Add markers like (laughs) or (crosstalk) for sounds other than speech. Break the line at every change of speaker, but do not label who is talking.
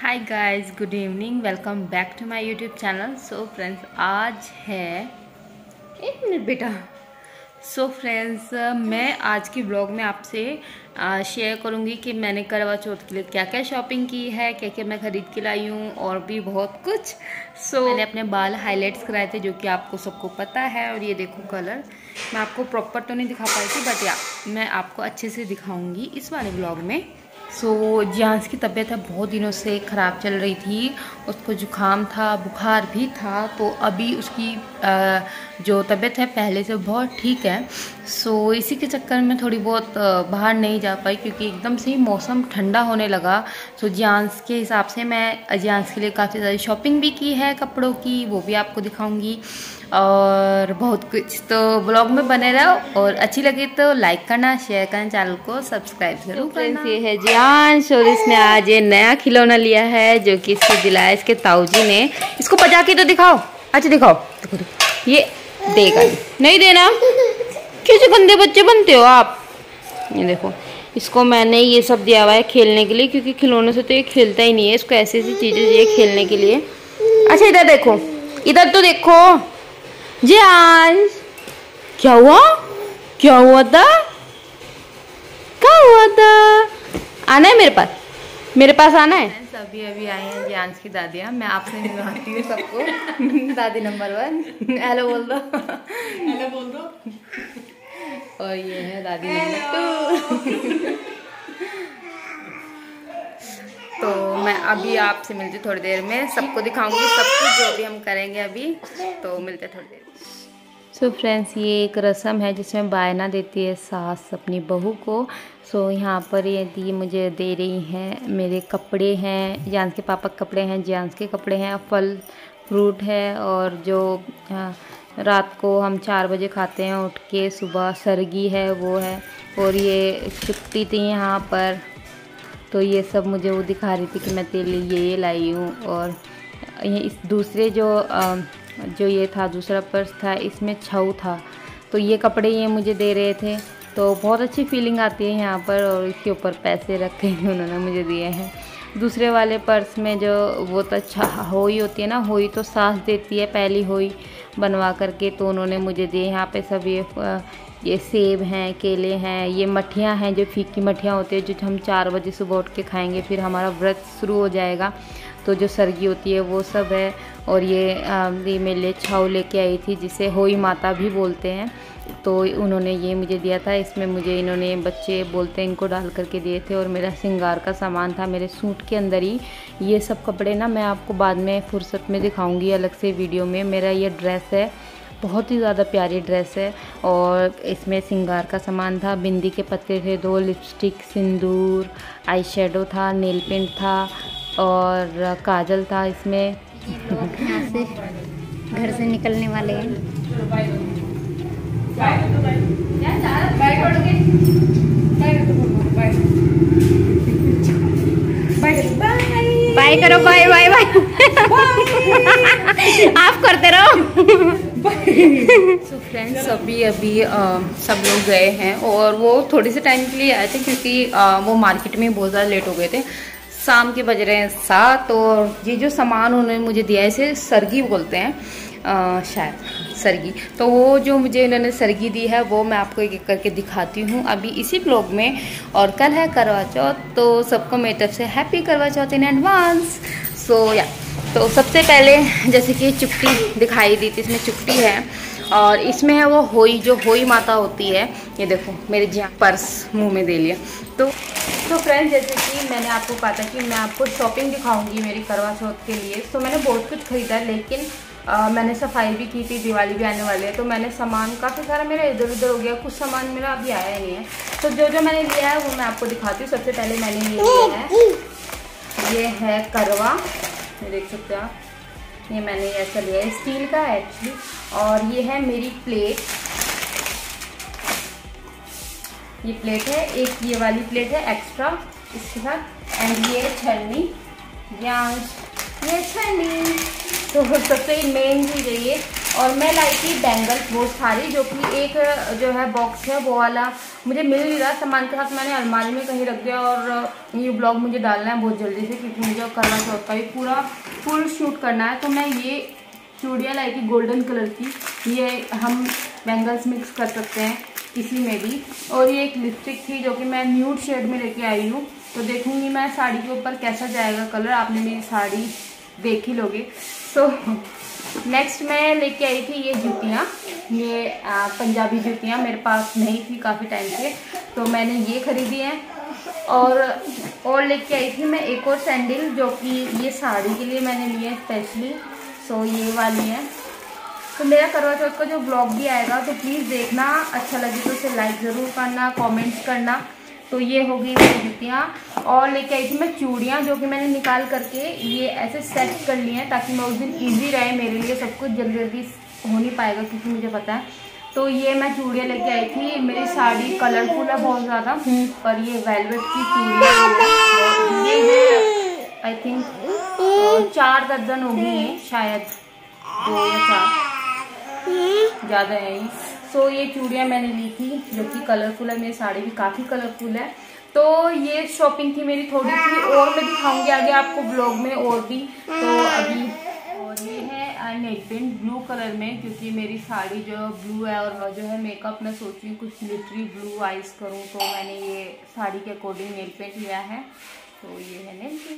Hi guys good evening welcome back to my YouTube channel so friends आज है एक minute बेटा। सो so friends मैं आज की ब्लॉग में आपसे शेयर करूँगी कि मैंने करवा चौथ के लिए क्या क्या शॉपिंग की है क्या क्या मैं ख़रीद के लाई हूँ और भी बहुत कुछ। सो so, मैंने अपने बाल हाईलाइट्स कराए थे जो कि आपको सबको पता है और ये देखो कलर मैं आपको प्रॉपर तो नहीं दिखा पाई थी बट या मैं आपको अच्छे से दिखाऊँगी इस वाले ब्लॉग में। सो so, जियांस की तबीयत है बहुत दिनों से ख़राब चल रही थी। उसको जुकाम था बुखार भी था तो अभी उसकी जो तबीयत है पहले से बहुत ठीक है। सो so, इसी के चक्कर में थोड़ी बहुत बाहर नहीं जा पाई क्योंकि एकदम से ही मौसम ठंडा होने लगा। सो so, जियांस के हिसाब से मैं जियांस के लिए काफ़ी ज़्यादा शॉपिंग भी की है कपड़ों की वो भी आपको दिखाऊँगी। और बहुत कुछ तो ब्लॉग में बने रहो और अच्छी लगी तो लाइक करना शेयर करना चैनल को सब्सक्राइब ज़रूर करना। ये है जियांश और इसने आज ये नया खिलौना लिया है जो कि इसको दिलाया इसके ताऊजी ने। इसको बजा के तो दिखाओ। अच्छा दिखाओ। ये देगा। नहीं देना? कैसे गंदे बच्चे बनते हो आप? ये देखो इसको मैंने ये सब दिया हुआ है खेलने के लिए क्योंकि खिलौने से तो ये खेलता ही नहीं है इसको ऐसी ऐसी चीज़ें चाहिए खेलने के लिए। अच्छा इधर देखो इधर तो देखो जी आज क्या हुआ? क्या हुआ था? क्या हुआ था? आना है मेरे पास? मेरे पास आना है? अभी अभी आए हैं जानस की दादियाँ। मैं आपसे मिलवाती हूँ सबको। (laughs) दादी नंबर वन हेलो बोल दो। हेलो बोल दो। और ये है दादी (laughs) तो मैं अभी आपसे मिलती थोड़ी देर में। सबको दिखाऊँगी सब कुछ जो भी हम करेंगे अभी तो मिलते थोड़ी देर सो so फ्रेंड्स ये एक रस्म है जिसमें बायना देती है सास अपनी बहू को। सो so यहाँ पर ये दी मुझे दे रही हैं मेरे कपड़े हैं जानस के पापा के कपड़े हैं जानस के कपड़े हैं फल फ्रूट है और जो रात को हम चार बजे खाते हैं, उठ के सुबह सरगी है, वो है, और ये चुपती थी यहाँ पर। तो ये सब मुझे वो दिखा रही थी कि मैं तेरे लिए ये लाई हूँ, और ये इस दूसरे जो जो ये था, दूसरा पर्स था, इसमें छऊ था। तो ये कपड़े ये मुझे दे रहे थे। तो बहुत अच्छी फीलिंग आती है यहाँ पर, और इसके ऊपर पैसे रखे उन्होंने मुझे दिए हैं। दूसरे वाले पर्स में जो वो तो अच्छा होई होती है ना, होई तो सांस देती है, पहली होई। बनवा करके तो उन्होंने मुझे दिए। यहाँ पे सब ये ये सेब हैं, केले हैं, ये मठियाँ हैं, जो फीकी मठियाँ होती है, जो हम चार बजे सुबह उठ के खाएँगे, फिर हमारा व्रत शुरू हो जाएगा। तो जो सर्गी होती है, वो सब है। और ये मेले छाऊ लेके आई थी, जिसे होई माता भी बोलते हैं। तो उन्होंने ये मुझे दिया था। इसमें मुझे इन्होंने बच्चे बोलते हैं, इनको डाल करके दिए थे और मेरा सिंगार का सामान था मेरे सूट के अंदर ही। ये सब कपड़े ना मैं आपको बाद में फुर्सत में दिखाऊँगी अलग से वीडियो में। मेरा ये ड्रेस है, बहुत ही ज़्यादा प्यारी ड्रेस है और इसमें सिंगार का सामान था, बिंदी के पत्ते थे दो, लिपस्टिक, सिंदूर आई था नेल पेंट था और काजल था इसमें।
घर से निकलने वाले हैं। बाय करो बाय बाय बाय। आप करते रहो।
सो फ्रेंड्स अभी अभी आ, सब लोग गए हैं और वो थोड़ी से टाइम के लिए आए थे क्योंकि आ, वो मार्केट में बहुत ज़्यादा लेट हो गए थे। शाम के बज रहे हैं सात और ये जो सामान उन्होंने मुझे दिया है इसे सरगी बोलते हैं आ, शायद। सरगी। तो वो जो मुझे इन्होंने सरगी दी है, वो मैं आपको एक एक करके दिखाती हूँ। अभी इसी ब्लॉग में, और कल है करवा चौथ तो सबको मेरी तरफ़ से हैप्पी करवा चौथ इन एडवांस। सो या तो सबसे पहले, जैसे कि चुपटी दिखाई दी थी, इसमें चुपटी है, और इसमें है वो होई, जो होई माता होती है। ये देखो, मेरे जी पर्स मुँह में दे लिया तो तो फ्रेंड्स जैसे कि मैंने आपको कहा था कि मैं आपको शॉपिंग दिखाऊँगी मेरी करवा चौथ के लिए तो मैंने बहुत कुछ खरीदा लेकिन आ, मैंने सफ़ाई भी की थी दिवाली भी आने वाली है तो मैंने सामान काफ़ी सारा मेरा इधर उधर हो गया कुछ सामान मेरा अभी आया ही नहीं है। तो जो जो मैंने लिया है वो मैं आपको दिखाती हूँ। सबसे पहले मैंने ये लिया है। ये है करवा। ये देख सकते हो आप। ये मैंने ऐसा लिया है स्टील का एक्चुअली और ये है मेरी प्लेट ये प्लेट है, एक ये वाली प्लेट है एक्स्ट्रा इसके साथ एंड ये छलनी या छन्नी। तो सबसे मेन चीज़ है ये। और मैं लाई थी बैंगल्स बहुत सारी, जो कि एक, जो है बॉक्स है, वो वाला मुझे मिल नहीं रहा। सामान के साथ मैंने अलमारी में कहीं रख दिया और ये ब्लॉग मुझे डालना है बहुत जल्दी से, क्योंकि मुझे करवा चौथ का भी पूरा फुल शूट करना है। तो मैं ये चूड़ियाँ लाई थी गोल्डन कलर की। ये हम बैंगल्स मिक्स कर सकते हैं। किसी में भी। और ये एक लिपस्टिक थी जो कि मैं न्यूड शेड में लेके आई हूँ। तो देखूँगी मैं साड़ी के ऊपर कैसा जाएगा कलर आपने मेरी साड़ी देख ही लोगे। सो नेक्स्ट मैं लेके आई थी ये जूतियाँ। ये आ, पंजाबी जूतियाँ। मेरे पास नहीं थी काफ़ी टाइम से। तो मैंने ये ख़रीदी हैं। और और लेके आई थी मैं एक और सैंडल जो कि ये साड़ी के लिए मैंने लिए स्पेशली सो ये वाली है। तो मेरा करवा चौथ का जो ब्लॉग भी आएगा तो प्लीज़ देखना। अच्छा लगे तो उसे लाइक ज़रूर करना कमेंट्स करना। तो ये हो गई मेरी जूतियाँ। और लेके आई थी मैं चूड़ियाँ, जो कि मैंने निकाल करके ये ऐसे सेट कर लिए हैं, ताकि मैं उस दिन ईजी रहे मेरे लिए, सब कुछ जल्दी जल्दी हो नहीं पाएगा, क्योंकि मुझे पता है। तो ये मैं चूड़ियाँ लेके आई थी। मेरी साड़ी कलरफुल है बहुत ज़्यादा, पर ये वेलवेट की चूड़ियाँ आई थिंक चार दर्जन होगी शायद, दो या चार। ज़्यादा है ये सो ये चूड़ियाँ मैंने ली थी, जो कि कलरफुल है, मेरी साड़ी भी काफ़ी कलरफुल है। तो ये शॉपिंग थी मेरी थोड़ी सी, और मैं दिखाऊँगी आगे आपको ब्लॉग में और भी। तो अभी और ये है नेट पेंट ब्लू कलर में, क्योंकि मेरी साड़ी जो ब्लू है और जो है मेकअप मैं सोच रही हूँ कुछ लिटरी ब्लू आइज़ करूँ तो मैंने ये साड़ी के अकॉर्डिंग नेल पेंट लिया है। तो ये है नेल पेंट